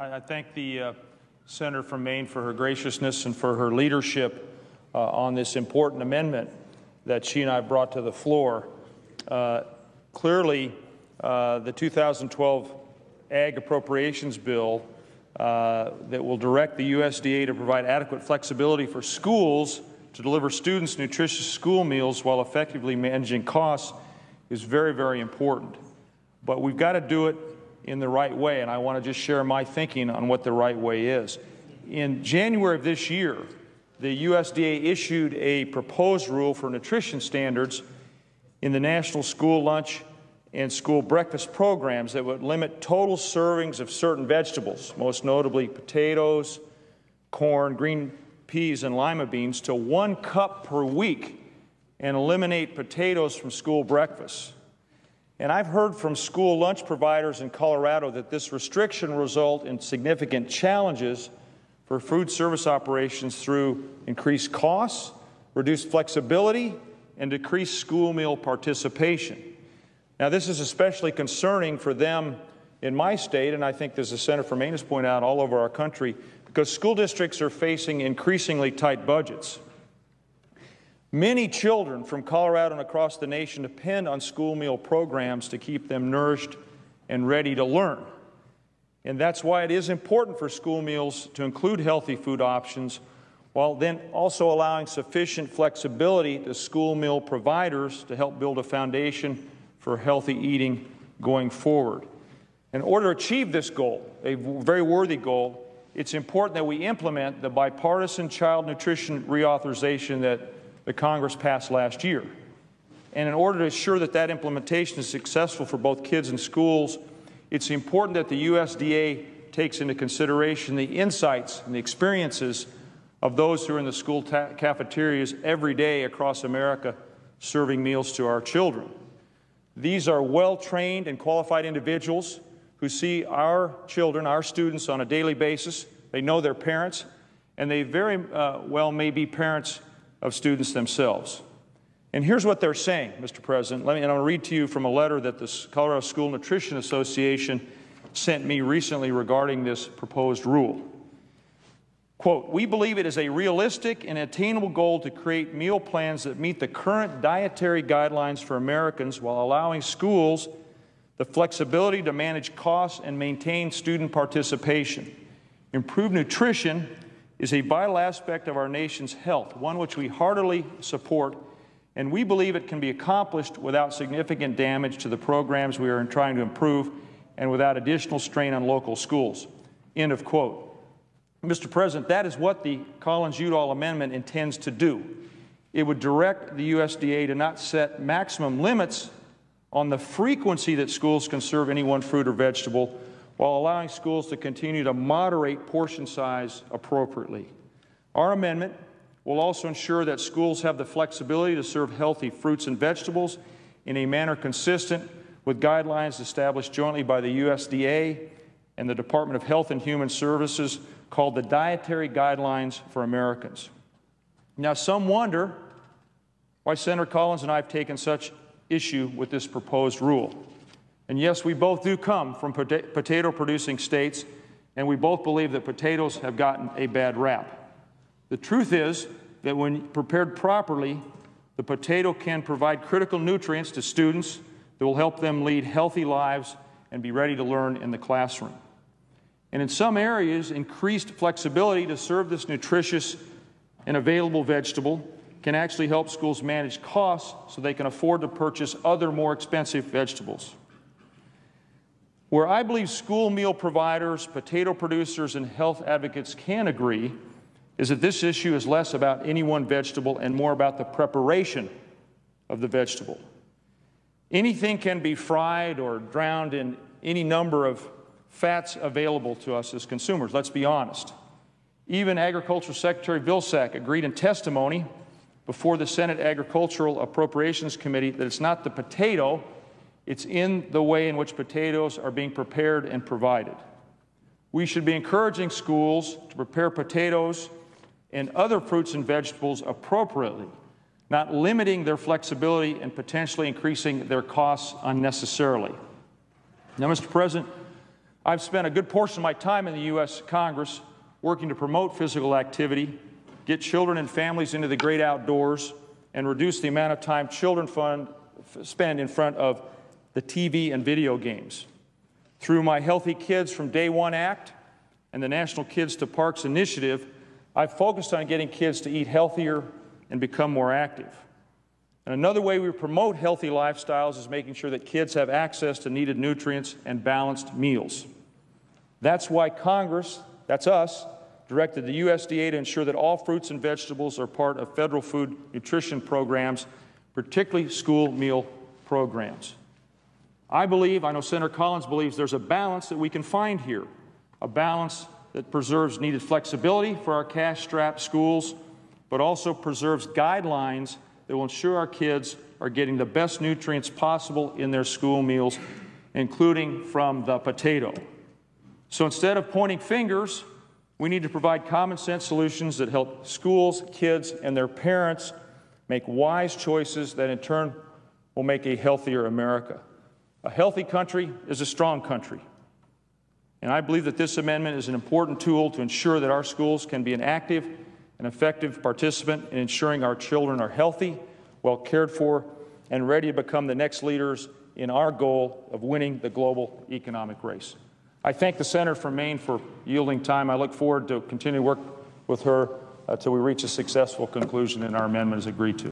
I, I thank the uh, senator from Maine for her graciousness and for her leadership uh, on this important amendment that she and I brought to the floor. Uh, clearly, uh, the 2012 Ag Appropriations Bill uh, that will direct the USDA to provide adequate flexibility for schools to deliver students nutritious school meals while effectively managing costs is very, very important. But we've got to do it in the right way, and I want to just share my thinking on what the right way is. In January of this year, the USDA issued a proposed rule for nutrition standards in the National School Lunch and School Breakfast programs that would limit total servings of certain vegetables, most notably potatoes, corn, green peas, and lima beans, to one cup per week and eliminate potatoes from school breakfast. And I've heard from school lunch providers in Colorado that this restriction result in significant challenges for food service operations through increased costs, reduced flexibility, and decreased school meal participation. Now, this is especially concerning for them in my state, and I think, as the Senator from Maine has pointed out, all over our country, because school districts are facing increasingly tight budgets. Many children from Colorado and across the nation depend on school meal programs to keep them nourished and ready to learn. And that's why it is important for school meals to include healthy food options while then also allowing sufficient flexibility to school meal providers to help build a foundation for healthy eating going forward. In order to achieve this goal, a very worthy goal, it's important that we implement the bipartisan child nutrition reauthorization that the Congress passed last year. And in order to ensure that that implementation is successful for both kids and schools, it's important that the USDA takes into consideration the insights and the experiences of those who are in the school cafeterias every day across America serving meals to our children. These are well trained and qualified individuals who see our children, our students, on a daily basis. They know their parents, and they very uh, well may be parents of students themselves. And here's what they're saying, Mr. President. Let me, and to read to you from a letter that the Colorado School Nutrition Association sent me recently regarding this proposed rule. Quote, we believe it is a realistic and attainable goal to create meal plans that meet the current dietary guidelines for Americans while allowing schools the flexibility to manage costs and maintain student participation. Improved nutrition is a vital aspect of our nation's health, one which we heartily support, and we believe it can be accomplished without significant damage to the programs we are trying to improve and without additional strain on local schools. End of quote. Mr. President, that is what the Collins-Udall amendment intends to do. It would direct the USDA to not set maximum limits on the frequency that schools can serve any one fruit or vegetable while allowing schools to continue to moderate portion size appropriately. Our amendment will also ensure that schools have the flexibility to serve healthy fruits and vegetables in a manner consistent with guidelines established jointly by the USDA and the Department of Health and Human Services called the Dietary Guidelines for Americans. Now, some wonder why Senator Collins and I have taken such issue with this proposed rule. And yes, we both do come from potato producing states, and we both believe that potatoes have gotten a bad rap. The truth is that when prepared properly, the potato can provide critical nutrients to students that will help them lead healthy lives and be ready to learn in the classroom. And in some areas, increased flexibility to serve this nutritious and available vegetable can actually help schools manage costs so they can afford to purchase other more expensive vegetables. Where I believe school meal providers, potato producers, and health advocates can agree is that this issue is less about any one vegetable and more about the preparation of the vegetable. Anything can be fried or drowned in any number of fats available to us as consumers, let's be honest. Even Agriculture Secretary Vilsack agreed in testimony before the Senate Agricultural Appropriations Committee that it's not the potato it's in the way in which potatoes are being prepared and provided. We should be encouraging schools to prepare potatoes and other fruits and vegetables appropriately, not limiting their flexibility and potentially increasing their costs unnecessarily. Now, Mr. President, I've spent a good portion of my time in the U.S. Congress working to promote physical activity, get children and families into the great outdoors, and reduce the amount of time children fund, spend in front of the TV and video games. Through my Healthy Kids from Day One Act and the National Kids to Parks initiative, I've focused on getting kids to eat healthier and become more active. And another way we promote healthy lifestyles is making sure that kids have access to needed nutrients and balanced meals. That's why Congress, that's us, directed the USDA to ensure that all fruits and vegetables are part of federal food nutrition programs, particularly school meal programs. I believe, I know Senator Collins believes, there's a balance that we can find here, a balance that preserves needed flexibility for our cash strapped schools, but also preserves guidelines that will ensure our kids are getting the best nutrients possible in their school meals, including from the potato. So instead of pointing fingers, we need to provide common sense solutions that help schools, kids, and their parents make wise choices that in turn will make a healthier America. A healthy country is a strong country. And I believe that this amendment is an important tool to ensure that our schools can be an active and effective participant in ensuring our children are healthy, well cared for, and ready to become the next leaders in our goal of winning the global economic race. I thank the Senator from Maine for yielding time. I look forward to continue to work with her uh, until we reach a successful conclusion and our amendment is agreed to.